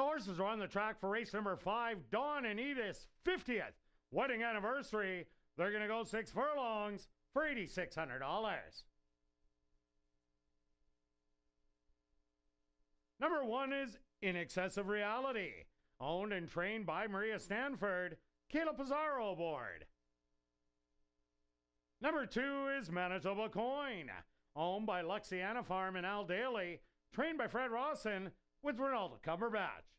horses are on the track for race number five, Dawn and Edith's 50th wedding anniversary. They're going to go six furlongs for $8,600. Number one is In Excess of Reality, owned and trained by Maria Stanford, Caleb Pizarro aboard. Number two is Manitoba Coin, owned by Luxiana Farm and Al Daly, trained by Fred Rawson with Ronaldo Cumberbatch.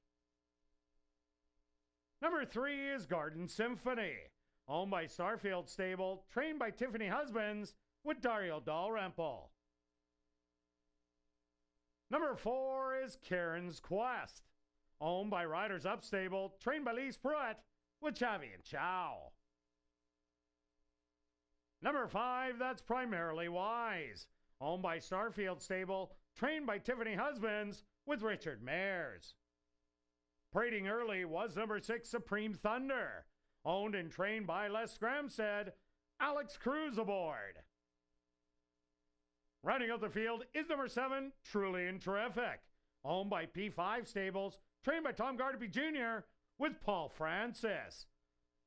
Number three is Garden Symphony, owned by Starfield Stable, trained by Tiffany Husbands with Dario Dalrymple. Number four is Karen's Quest, owned by Riders Up Stable, trained by Lise Pruitt with Chavi and Chow. Number five, that's primarily Wise, owned by Starfield Stable, trained by Tiffany Husbands with Richard Mayers. Parading early was number six, Supreme Thunder, owned and trained by Les Scramstead, Alex Cruz aboard. Rounding out the field is number seven, Truly and Terrific, owned by P5 Stables, trained by Tom Gardaby Jr. with Paul Francis.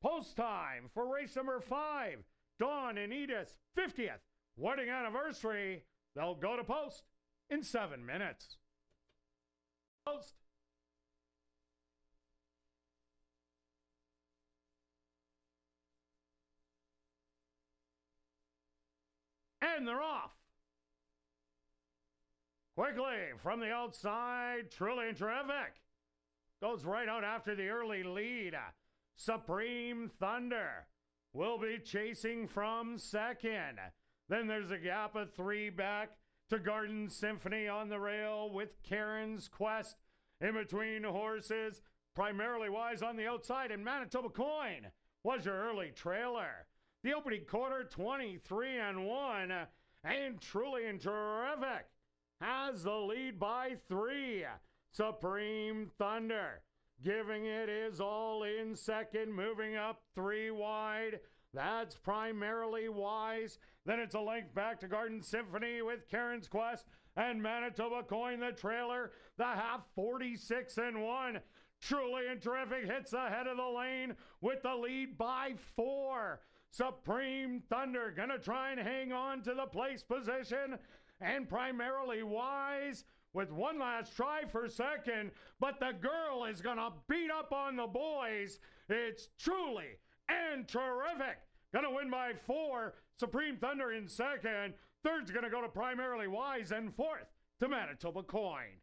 Post time for race number five, Dawn and Edith's 50th wedding anniversary. They'll go to post in seven minutes. And they're off. Quickly from the outside, truly terrific. Goes right out after the early lead. Supreme Thunder will be chasing from second. Then there's a gap of three back to Garden Symphony on the rail with Karen's Quest in between horses. Primarily wise on the outside, and Manitoba Coin was your early trailer. The opening quarter, 23 and 1, and truly and terrific has the lead by three. Supreme Thunder giving it his all in second, moving up three wide. That's primarily wise. Then it's a length back to Garden Symphony with Karen's Quest and Manitoba Coin the trailer. The half 46 and 1. Truly and terrific hits ahead of the lane with the lead by four. Supreme Thunder gonna try and hang on to the place position and primarily wise with one last try for second, but the girl is gonna beat up on the boys. It's truly and terrific. Gonna win by four. Supreme Thunder in second. Third's gonna go to primarily wise and fourth to Manitoba Coin.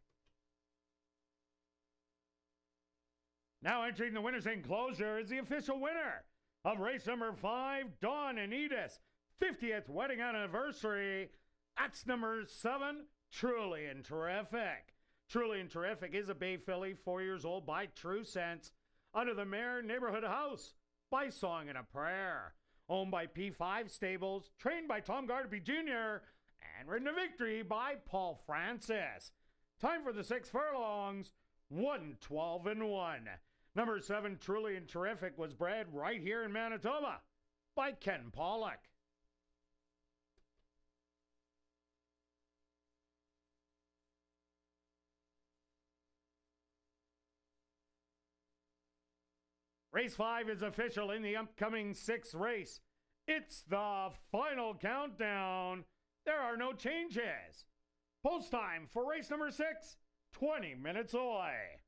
Now entering the winner's enclosure is the official winner of race number five, Dawn and Edith's 50th wedding anniversary. That's number seven, Truly and Terrific. Truly and Terrific is a Bay filly, four years old by True Sense, under the Mare Neighborhood House by Songandaprayer. Owned by P5 Stables, trained by Tom Gardaby Jr., and ridden to victory by Paul Francis. Time for the six furlongs, 112 and 1. Number seven, Truly and Terrific, was bred right here in Manitoba by Ken Pollock. Race 5 is official in the upcoming sixth race. It's the final countdown. There are no changes. Post time for race number 6, 20 minutes away.